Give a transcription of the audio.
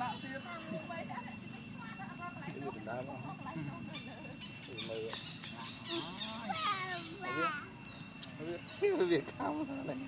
ដាក់ទៀតពីដើមពីមើលវាវាខំហ្នឹង